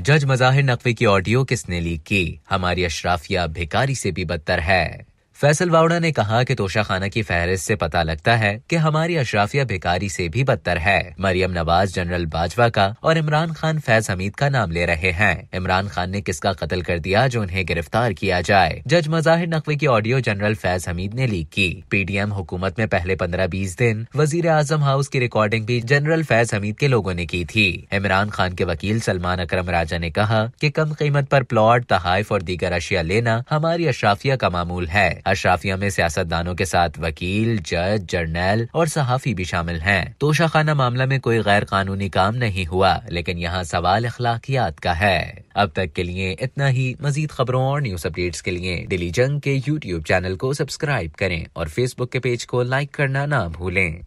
जज मजाहिर नकवी की ऑडियो किसने लीक की? हमारी अशराफिया भिकारी से भी बदतर है। फैसल वावड़ा ने कहा कि तोशा खाना की फहरिस्त से पता लगता है कि हमारी अशराफिया भिकारी से भी बदतर है। मरियम नवाज़, जनरल बाजवा का और इमरान खान फैज हमीद का नाम ले रहे हैं। इमरान खान ने किसका कत्ल कर दिया जो उन्हें गिरफ़्तार किया जाए? जज मजाहिर नकवी की ऑडियो जनरल फैज हमीद ने लीक की। पीडीएम हुकूमत में पहले पंद्रह बीस दिन वज़ीर आज़म हाउस की रिकॉर्डिंग भी जनरल फैज हमीद के लोगों ने की थी। इमरान खान के वकील सलमान अक्रम राजा ने कहा कि कम कीमत पर प्लॉट, तहाइफ और दीगर अशिया लेना हमारी अशराफिया का मामूल है। अशराफिया में सियासतदानों के साथ वकील, जज, जर्नल और सहाफी भी शामिल है। तोशाखाना मामला में कोई गैर कानूनी काम नहीं हुआ, लेकिन यहाँ सवाल अखलाकियात का है। अब तक के लिए इतना ही। मजीद खबरों और न्यूज़ अपडेट्स के लिए दिल्ली जंग के यूट्यूब चैनल को सब्सक्राइब करें और फेसबुक के पेज को लाइक करना ना भूलें।